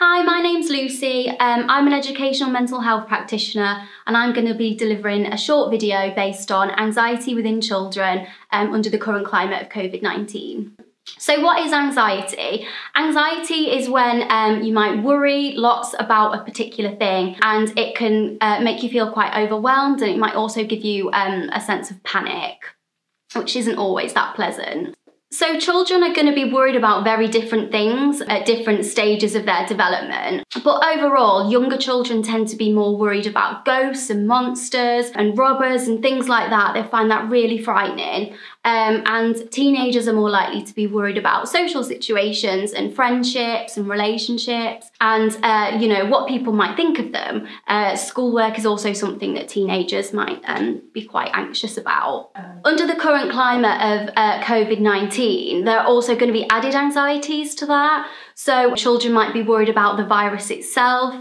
Hi, my name's Lucy. Um, I'm an educational mental health practitioner and I'm going to be delivering a short video based on anxiety within children um, under the current climate of COVID 19. So, what is anxiety? Anxiety is when um, you might worry lots about a particular thing and it can uh, make you feel quite overwhelmed and it might also give you um, a sense of panic, which isn't always that pleasant. So, children are going to be worried about very different things at different stages of their development. But overall, younger children tend to be more worried about ghosts and monsters and robbers and things like that. They find that really frightening. Um, and teenagers are more likely to be worried about social situations and friendships and relationships and, uh, you know, what people might think of them. Uh, schoolwork is also something that teenagers might um, be quite anxious about. Under the current climate of uh, COVID 19, there are also going to be added anxieties to that. So children might be worried about the virus itself.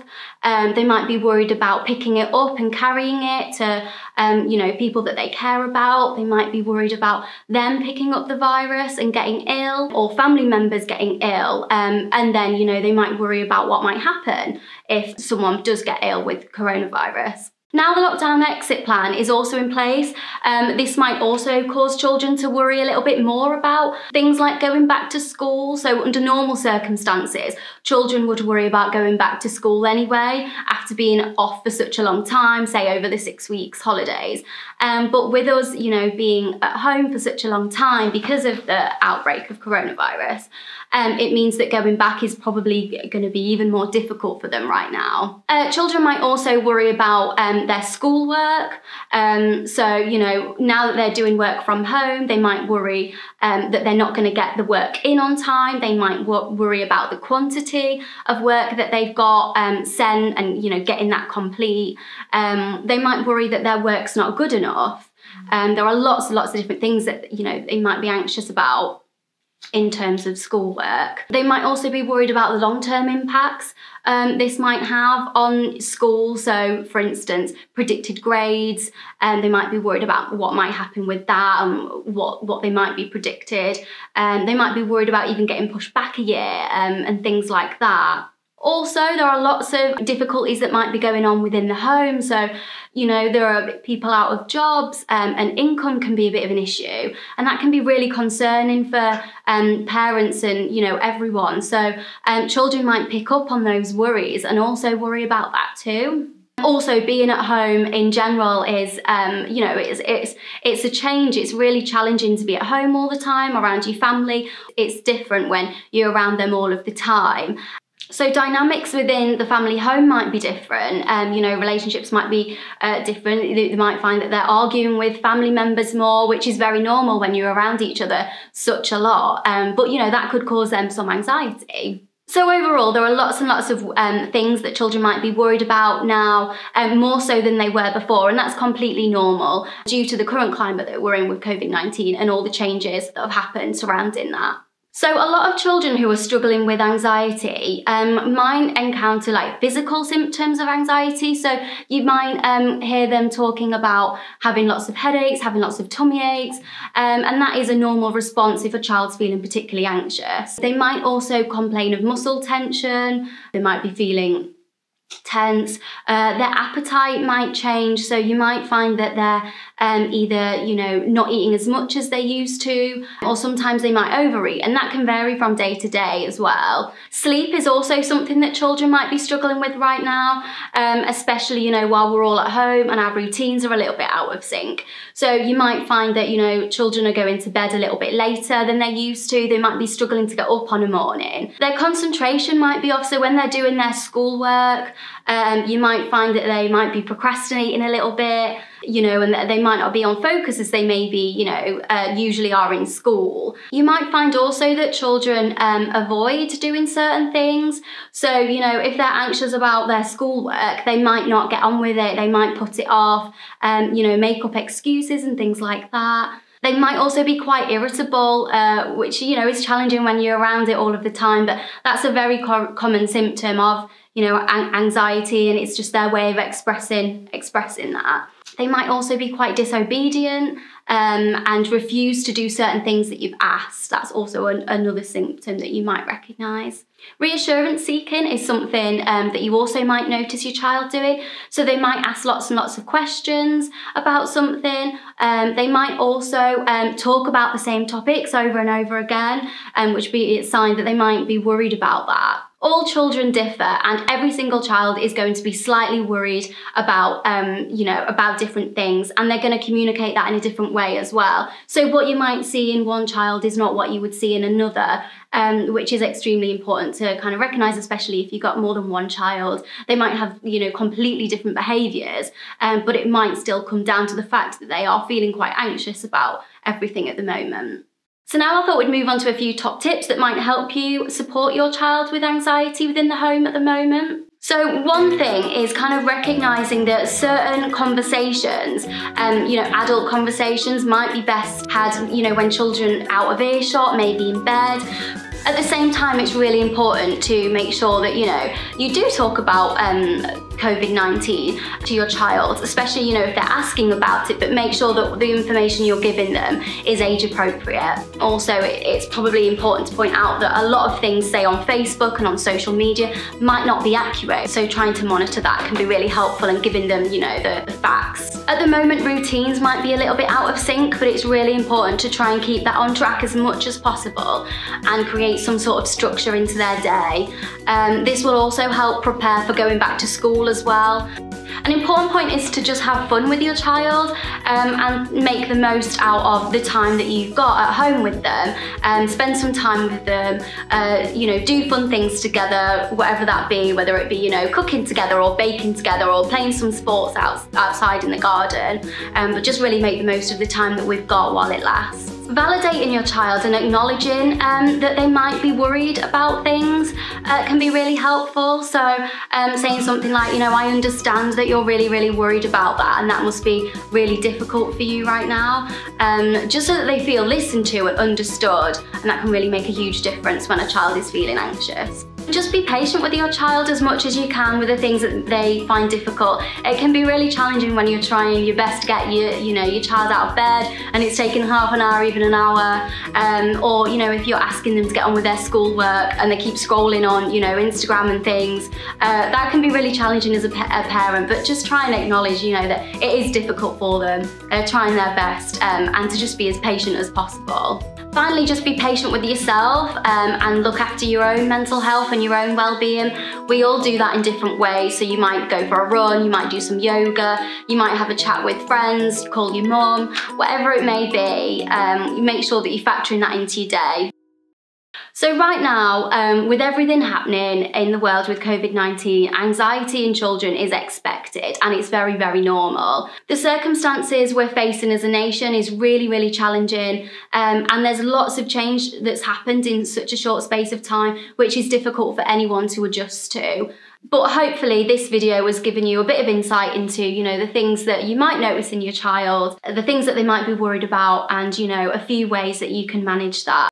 Um, they might be worried about picking it up and carrying it to, um, you know, people that they care about. They might be worried about them picking up the virus and getting ill, or family members getting ill. Um, and then, you know, they might worry about what might happen if someone does get ill with coronavirus. Now the lockdown exit plan is also in place, um, this might also cause children to worry a little bit more about things like going back to school. So under normal circumstances, children would worry about going back to school anyway after being off for such a long time, say over the six weeks holidays. Um, but with us, you know, being at home for such a long time because of the outbreak of coronavirus, um, it means that going back is probably going to be even more difficult for them right now. Uh, children might also worry about um, their schoolwork. Um, so, you know, now that they're doing work from home, they might worry um, that they're not going to get the work in on time. They might worry about the quantity of work that they've got um, sent and, you know, getting that complete. Um, they might worry that their work's not good enough. there are lots and lots of different things that, you know, they might be anxious about in terms of schoolwork. They might also be worried about the long-term impacts um, this might have on school. So, for instance, predicted grades, and um, they might be worried about what might happen with that and what, what they might be predicted. And um, they might be worried about even getting pushed back a year um, and things like that. Also, there are lots of difficulties that might be going on within the home. So, you know, there are people out of jobs um, and income can be a bit of an issue. And that can be really concerning for um, parents and, you know, everyone. So, um, children might pick up on those worries and also worry about that too. Also, being at home in general is, um, you know, it's it's it's a change. It's really challenging to be at home all the time around your family. It's different when you're around them all of the time. So dynamics within the family home might be different. Um, you know, relationships might be uh, different. They, might find that they're arguing with family members more, which is very normal when you're around each other such a lot. Um, but you know, that could cause them some anxiety. So overall, there are lots and lots of um, things that children might be worried about now, um, more so than they were before, and that's completely normal due to the current climate that we're in with COVID-19 and all the changes that have happened surrounding that. So a lot of children who are struggling with anxiety um, might encounter like physical symptoms of anxiety. So you might um, hear them talking about having lots of headaches, having lots of tummy aches, um, and that is a normal response if a child's feeling particularly anxious. They might also complain of muscle tension. They might be feeling tense. Uh, their appetite might change, so you might find that they're um, either, you know, not eating as much as they used to, or sometimes they might overeat, and that can vary from day to day as well. Sleep is also something that children might be struggling with right now, um, especially, you know, while we're all at home and our routines are a little bit out of sync. So you might find that, you know, children are going to bed a little bit later than they're used to. They might be struggling to get up on a morning. Their concentration might be off, so when they're doing their schoolwork, um, you might find that they might be procrastinating a little bit, you know, and they might not be on focus as they maybe, you know, uh, usually are in school. You might find also that children um, avoid doing certain things. So, you know, if they're anxious about their schoolwork, they might not get on with it, they might put it off, um, you know, make up excuses and things like that. They might also be quite irritable, uh, which, you know, is challenging when you're around it all of the time, but that's a very co common symptom of, you know, anxiety and it's just their way of expressing, expressing that. They might also be quite disobedient, um, and refuse to do certain things that you've asked. That's also an, another symptom that you might recognise. Reassurance seeking is something um, that you also might notice your child doing. So they might ask lots and lots of questions about something. Um, they might also um, talk about the same topics over and over again, um, which be a sign that they might be worried about that. All children differ and every single child is going to be slightly worried about, um, you know, about different things and they're going to communicate that in a different way as well. So what you might see in one child is not what you would see in another, um, which is extremely important to kind of recognize, especially if you've got more than one child. They might have, you know, completely different behaviors, um, but it might still come down to the fact that they are feeling quite anxious about everything at the moment. So now I thought we'd move on to a few top tips that might help you support your child with anxiety within the home at the moment. So one thing is kind of recognizing that certain conversations, um, you know, adult conversations might be best had, you know, when children out of earshot, maybe in bed, at the same time, it's really important to make sure that, you know, you do talk about um, COVID-19 to your child, especially, you know, if they're asking about it, but make sure that the information you're giving them is age appropriate. Also, it's probably important to point out that a lot of things, say on Facebook and on social media, might not be accurate. So trying to monitor that can be really helpful and giving them, you know, the, the facts. At the moment, routines might be a little bit out of sync, but it's really important to try and keep that on track as much as possible and create some sort of structure into their day. Um, this will also help prepare for going back to school as well. An important point is to just have fun with your child um, and make the most out of the time that you've got at home with them. Um, spend some time with them, uh, you know, do fun things together, whatever that be, whether it be, you know, cooking together or baking together or playing some sports out, outside in the garden. Um, but just really make the most of the time that we've got while it lasts. Validating your child and acknowledging um, that they might be worried about things uh, can be really helpful. So um, saying something like, you know, I understand that you're really, really worried about that and that must be really difficult for you right now. Um, just so that they feel listened to and understood and that can really make a huge difference when a child is feeling anxious. Just be patient with your child as much as you can with the things that they find difficult. It can be really challenging when you're trying your best to get your, you know, your child out of bed and it's taking half an hour, even an hour. Um, or, you know, if you're asking them to get on with their schoolwork and they keep scrolling on, you know, Instagram and things, uh, that can be really challenging as a, a, parent. But just try and acknowledge, you know, that it is difficult for them. They're trying their best um, and to just be as patient as possible. Finally, just be patient with yourself um, and look after your own mental health and your own well-being. We all do that in different ways. So you might go for a run, you might do some yoga, you might have a chat with friends, call your mum, whatever it may be. Um, make sure that you're factoring that into your day. So right now, um, with everything happening in the world with COVID-19, anxiety in children is expected and it's very, very normal. The circumstances we're facing as a nation is really, really challenging um, and there's lots of change that's happened in such a short space of time, which is difficult for anyone to adjust to. But hopefully this video has given you a bit of insight into, you know, the things that you might notice in your child, the things that they might be worried about and, you know, a few ways that you can manage that.